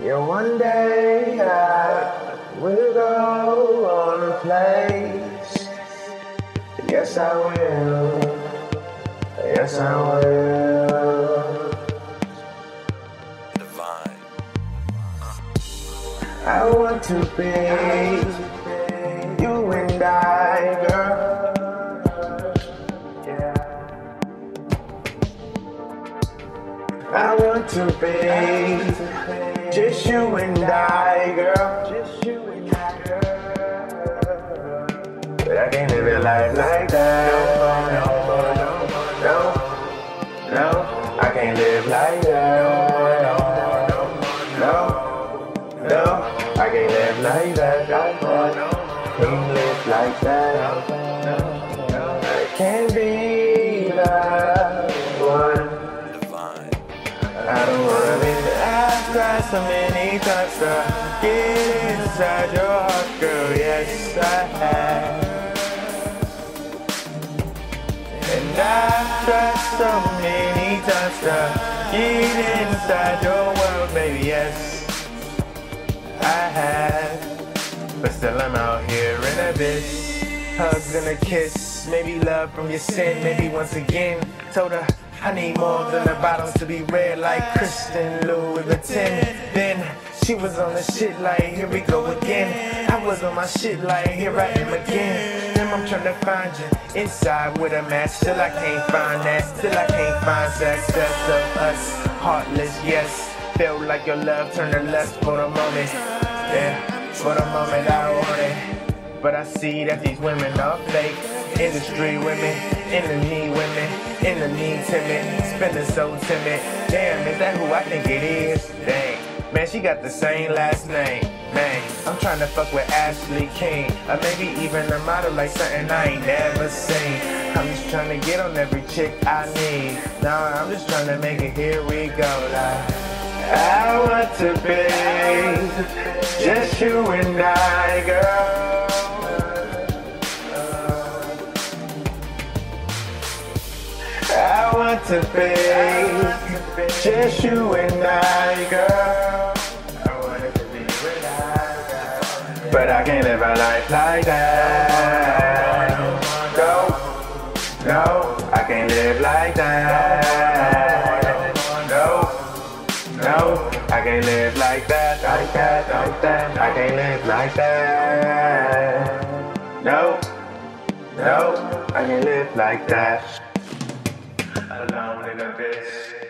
Yeah, one day I will go on a place. Yes, I will. Yes, I will. Divine. I want to be you and I, girl. Yeah. I want to be just you and I, girl. Just you and I, girl. But I can't live a life like that. No, no, no, no. I can't live like that. No, no, no. no. I can't live like that. Can't live like that. I can't be that one. Divine. I don't wanna be I've tried so many times to get inside your heart, girl. Yes, I have. And I've tried so many times to get inside your world, baby. Yes, I have. But still, I'm out here in a bitch. Hugs and a kiss, maybe love from your sin, maybe once again. Told her I need more than the bottles to be red like Christian Louboutin. Then she was on the shit like, here we go again. I was on my shit like, here I am again. Then I'm trying to find you inside with a match. Still I can't find that. Still I can't find success of us. Heartless, yes. Felt like your love turned to lust for the moment. Yeah, for the moment I don't. But I see that these women are fake. Industry women, in the knee women, in the knee timid, spending so timid. Damn, is that who I think it is? Dang. Man, she got the same last name. Man, I'm trying to fuck with Ashley King. Or maybe even a model like something I ain't never seen. I'm just trying to get on every chick I need. Nah, I'm just trying to make it. Here we go. Like, I want to be just you and I, girl. Want to be just you and I, girl. But I can't live a life like that. No, no, I can't live like that. No, no, I can't live like that, like that, like that. I can't live like that. No, no, I can't live like that alone in a bitch.